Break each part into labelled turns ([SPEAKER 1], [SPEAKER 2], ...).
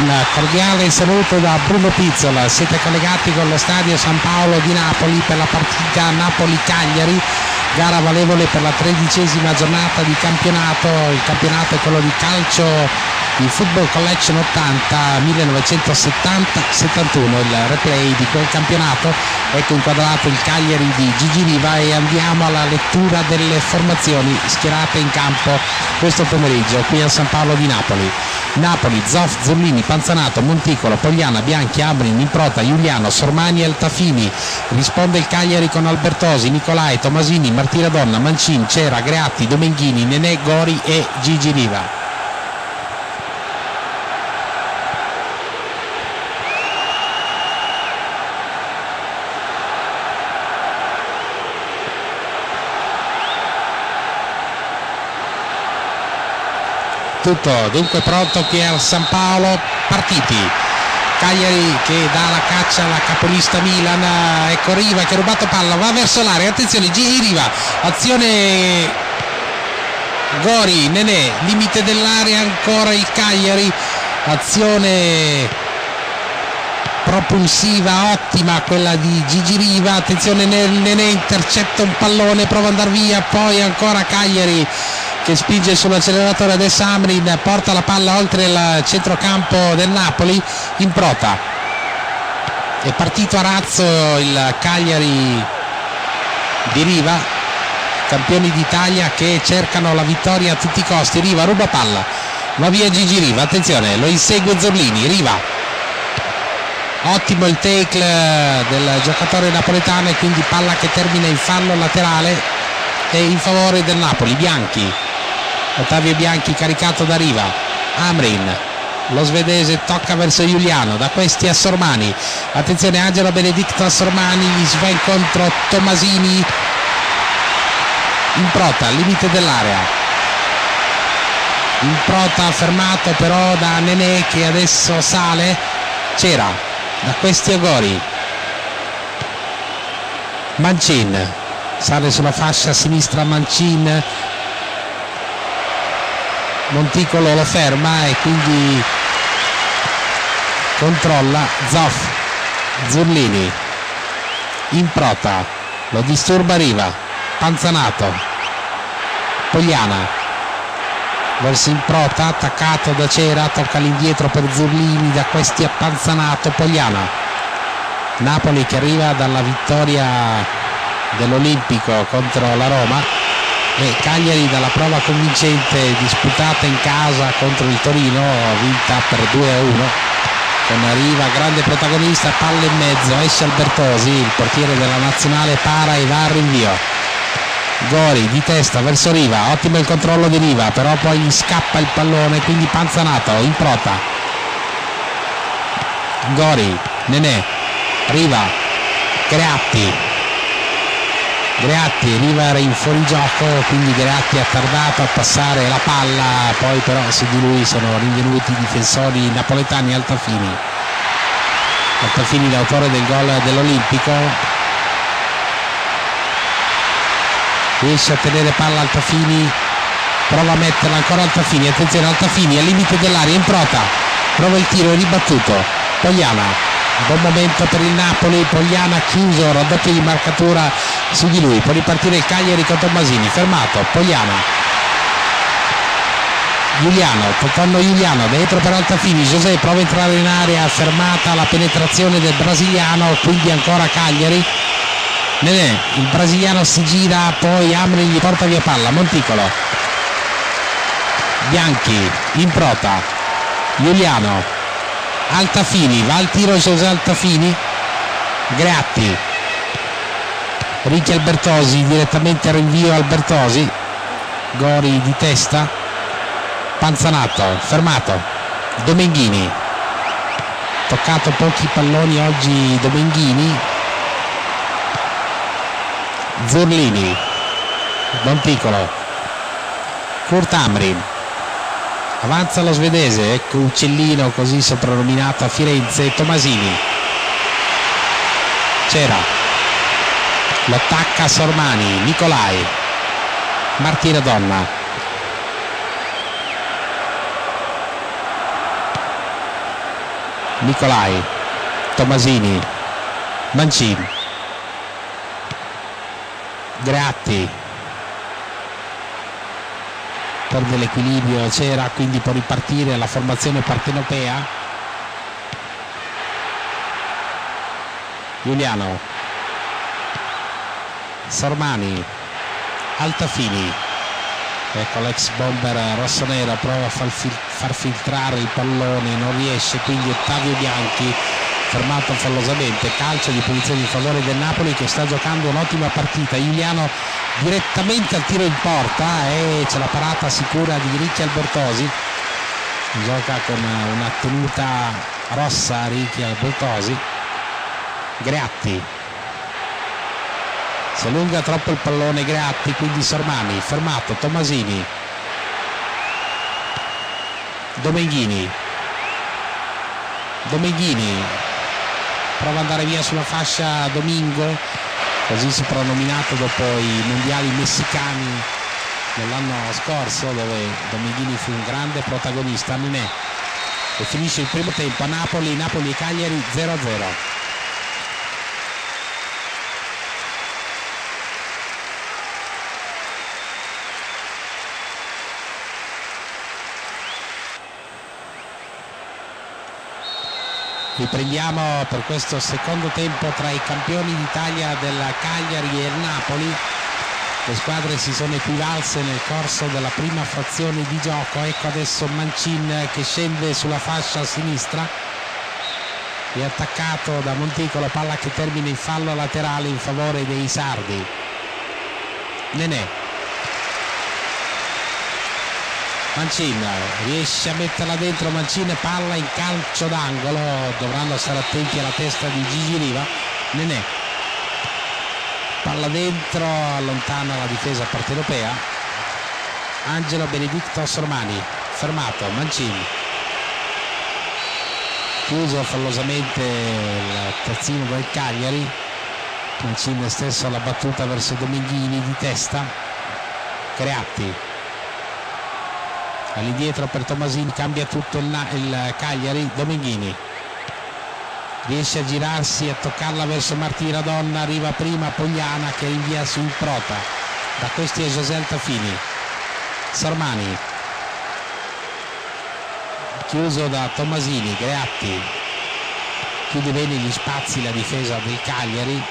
[SPEAKER 1] un cordiale saluto da Bruno Pizzola, siete collegati con lo stadio San Paolo di Napoli per la partita Napoli-Cagliari, gara valevole per la tredicesima giornata di campionato, il campionato è quello di calcio di Football Collection 80 1970-71 il replay di quel campionato. Ecco inquadrato il Cagliari di Gigi Riva e andiamo alla lettura delle formazioni schierate in campo questo pomeriggio qui a San Paolo di Napoli. Napoli, Zoff, Zurlini, Panzanato, Monticolo, Pogliana, Bianchi, Abrin, Improta, Giuliano, Sormani e Altafini. Risponde il Cagliari con Albertosi, Nicolai, Tomasini, Martina Donna, Mancin, Cera, Greatti, Domenghini, Nenè, Gori e Gigi Riva. tutto dunque pronto qui al San Paolo partiti Cagliari che dà la caccia alla capolista Milan ecco Riva che ha rubato palla va verso l'area attenzione giri Riva azione Gori Nenè limite dell'area ancora il Cagliari azione propulsiva ottima quella di Gigi Riva attenzione Nenè intercetta un pallone prova ad andare via poi ancora Cagliari che spinge sull'acceleratore adesso Amrin porta la palla oltre il centrocampo del Napoli in prota. È partito a razzo il Cagliari di Riva campioni d'Italia che cercano la vittoria a tutti i costi. Riva ruba palla va via Gigi Riva attenzione lo insegue Zorlini Riva. Ottimo il take del giocatore napoletano e quindi palla che termina in fallo laterale e in favore del Napoli Bianchi Ottavio Bianchi caricato da Riva. Amrin lo svedese tocca verso Giuliano da questi a Sormani. Attenzione Angelo Benedicto a Sormani gli va incontro Tomasini in prota al limite dell'area. In prota fermato però da Nenè che adesso sale. C'era da questi a Gori Mancin sale sulla fascia sinistra Mancin Monticolo lo ferma e quindi controlla Zoff Zurlini Improta lo disturba Riva Panzanato Pogliana verso Improta attaccato da Cera tocca l'indietro per Zurlini da questi a Panzanato Pogliana. Napoli che arriva dalla vittoria dell'Olimpico contro la Roma e Cagliari dalla prova convincente disputata in casa contro il Torino vinta per 2 a 1 con Riva grande protagonista palla in mezzo esce Albertosi il portiere della nazionale para e va al rinvio. Gori di testa verso Riva ottimo il controllo di Riva però poi gli scappa il pallone quindi Panzanato in prota. Gori Nenè Riva Creatti Greatti arriva in fuorigioco quindi Greatti ha tardato a passare la palla poi però su di lui sono rinvenuti i difensori napoletani Altafini. Altafini l'autore del gol dell'Olimpico. Riesce a tenere palla Altafini prova a metterla ancora Altafini attenzione Altafini al limite dell'aria in prota prova il tiro è ribattuto Pogliana buon momento per il Napoli Pogliana chiuso raddoppio di marcatura su di lui può ripartire il Cagliari con Tommasini fermato Pogliana Giuliano, toccando Giuliano, dentro per Altafini, José prova a entrare in area, fermata la penetrazione del brasiliano, quindi ancora Cagliari. Nenè, il brasiliano si gira, poi Amri gli porta via palla, Monticolo. Bianchi, in prota, Giuliano, Altafini, va al tiro José Altafini, Greatti, Ricchi Albertosi direttamente al rinvio Albertosi, Gori di testa, Panzanato, fermato, Domenghini, toccato pochi palloni oggi Domenghini, Zurlini, Monticolo, Kurt Amrin, avanza lo svedese ecco Uccellino così soprannominato a Firenze. Tomasini. C'era. Lo attacca Sormani Nicolai. Martina Donna. Nicolai. Tomasini. Mancini. Gratti perde l'equilibrio c'era quindi può ripartire la formazione partenopea. Giuliano. Sormani. Altafini. Ecco l'ex bomber rossonero prova a far, fil far filtrare il pallone non riesce quindi Ottavio Bianchi fermato fallosamente. Calcio di punizione in favore del Napoli che sta giocando un'ottima partita. Giuliano direttamente al tiro in porta e c'è la parata sicura di Ricchi Albertosi. Gioca con una tenuta rossa Ricchi Albertosi. Greatti. Si allunga troppo il pallone Greatti quindi Sormani fermato Tomasini. Domenghini Domenghini prova ad andare via sulla fascia Domingo. Così soprannominato dopo i mondiali messicani dell'anno scorso dove Domenghini fu un grande protagonista. Nenè e finisce il primo tempo a Napoli, Napoli e Cagliari 0-0 riprendiamo per questo secondo tempo tra i campioni d'Italia della Cagliari e il Napoli. Le squadre si sono equivalse nel corso della prima frazione di gioco. Ecco adesso Mancin che scende sulla fascia sinistra. È attaccato da Monticolo palla che termina in fallo laterale in favore dei Sardi. Nenè Mancin riesce a metterla dentro Mancin palla in calcio d'angolo dovranno stare attenti alla testa di Gigi Riva. Nenè. Palla dentro allontana la difesa partenopea. Angelo Benedicto Sormani fermato Mancin chiuso fallosamente il terzino del Cagliari. Mancin stesso la battuta verso Domenghini di testa. Creatti all'indietro per Tomasini cambia tutto il, il, Cagliari Domenghini riesce a girarsi a toccarla verso Martì Radonna arriva prima Pogliana che invia sul Prota. Da questi è José Altafini. Sarmani. Chiuso da Tomasini Greatti. Chiude bene gli spazi la difesa del Cagliari.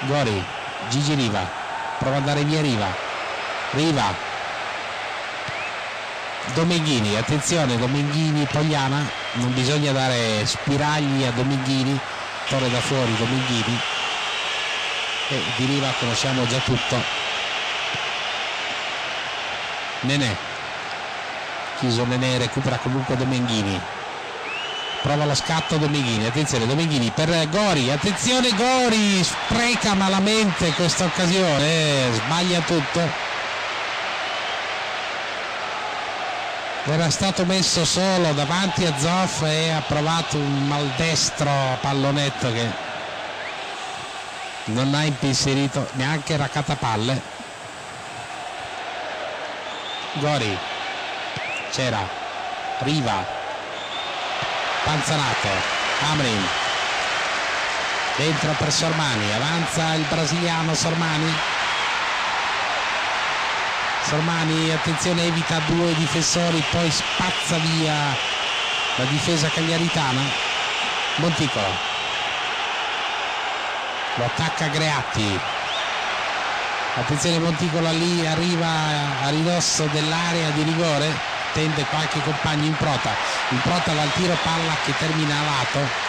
[SPEAKER 1] Gori Gigi Riva. Prova ad andare via Riva. Riva Domenghini, attenzione Domenghini Pogliana, non bisogna dare spiragli a Domenghini, torre da fuori Domenghini e di Riva conosciamo già tutto. Nenè, chiuso Nenè, recupera comunque Domenghini, prova lo scatto Domenghini, attenzione Domenghini per Gori, attenzione Gori, spreca malamente questa occasione, sbaglia tutto era stato messo solo davanti a Zoff e ha provato un maldestro pallonetto che non ha impensierito neanche raccatapalle Gori. C'era. Riva. Panzanato Amrin. Dentro per Sormani. Avanza il brasiliano Sormani Sormani attenzione evita due difensori poi spazza via la difesa cagliaritana. Monticolo. Lo attacca Greatti. Attenzione Monticolo lì arriva a ridosso dell'area di rigore. Tende qualche compagno in prota. In prota va tiro palla che termina a lato.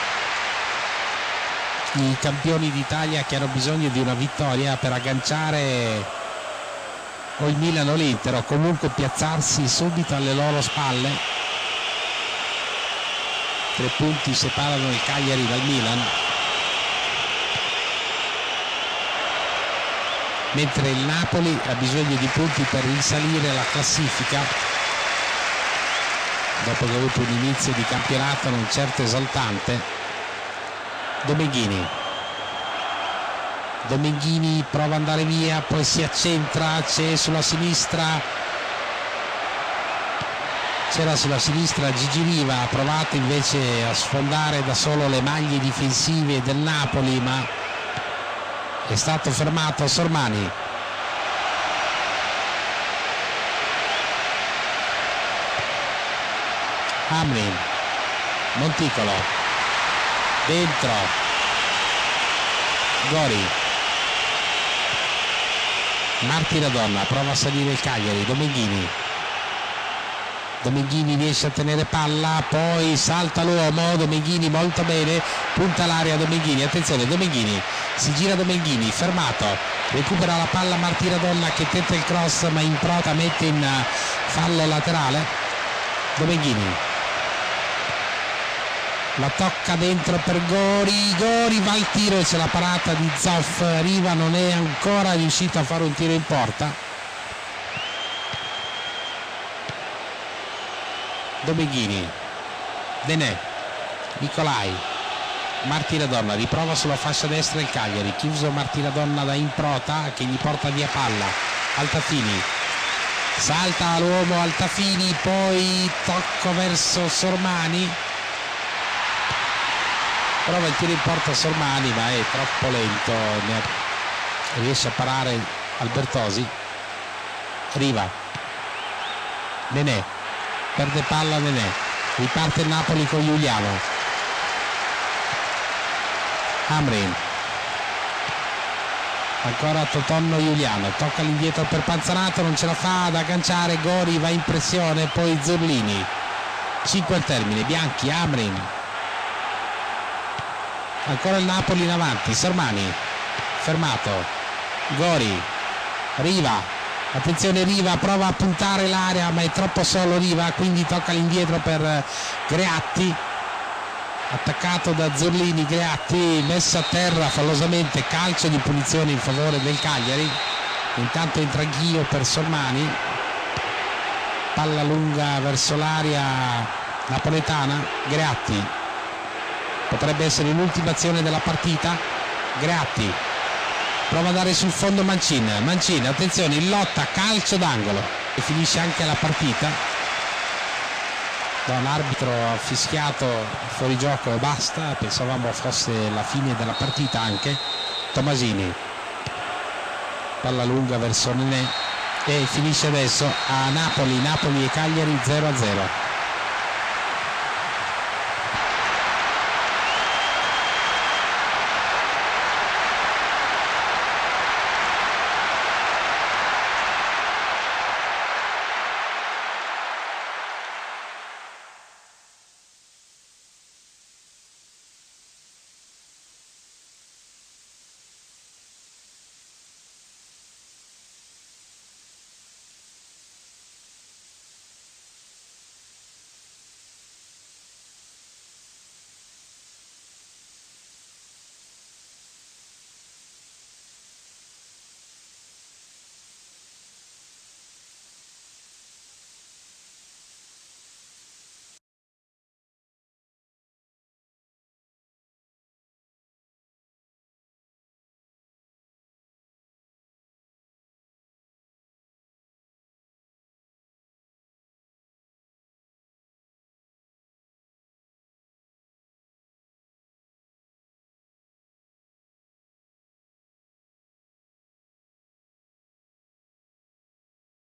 [SPEAKER 1] I campioni d'Italia che hanno bisogno di una vittoria per agganciare o il Milan o l'Inter o comunque piazzarsi subito alle loro spalle. Tre punti separano il Cagliari dal Milan. Mentre il Napoli ha bisogno di punti per risalire la classifica. Dopo che ha avuto un inizio di campionato non certo esaltante. Domeghini Domenghini prova ad andare via poi si accentra c'è sulla sinistra. C'era sulla sinistra Gigi Riva ha provato invece a sfondare da solo le maglie difensive del Napoli ma è stato fermato Sormani. Hamlin Monticolo dentro Gori Marti la donna prova a salire il Cagliari Domenghini Domenghini riesce a tenere palla poi salta l'uomo Domenghini molto bene punta l'aria Domenghini attenzione Domenghini si gira Domenghini fermato recupera la palla Marti Radonna che tenta il cross ma in prota mette in fallo laterale Domenghini la tocca dentro per Gori Gori va al tiro e c'è la parata di Zoff. Riva non è ancora riuscito a fare un tiro in porta. Domeghini Denè Nicolai Martiradonna riprova sulla fascia destra il Cagliari chiuso Martiradonna da Improta che gli porta via palla Altafini salta l'uomo Altafini poi tocco verso Sormani prova il tiro in porta Sormani ma è troppo lento riesce a parare Albertosi. Riva. Nenè. Perde palla Nenè. Riparte il Napoli con Giuliano. Amrin ancora Totonno Giuliano. Tocca l'indietro per Panzanato non ce la fa ad agganciare. Gori va in pressione poi Zurlini 5 al termine Bianchi Amrin ancora il Napoli in avanti. Sermani fermato. Gori Riva. Attenzione Riva prova a puntare l'area ma è troppo solo Riva quindi tocca l'indietro per Greatti. Attaccato da Zurlini Greatti messo a terra fallosamente calcio di punizione in favore del Cagliari. Intanto entra anch'io per Sormani palla lunga verso l'area napoletana Greatti potrebbe essere l'ultima azione della partita. Greatti prova a dare sul fondo Mancin. Mancin attenzione in lotta calcio d'angolo. E finisce anche la partita. Da un arbitro fischiato fuori gioco e basta. Pensavamo fosse la fine della partita anche. Tomasini. Palla lunga verso Nenè e finisce adesso a Napoli. Napoli e Cagliari 0 a 0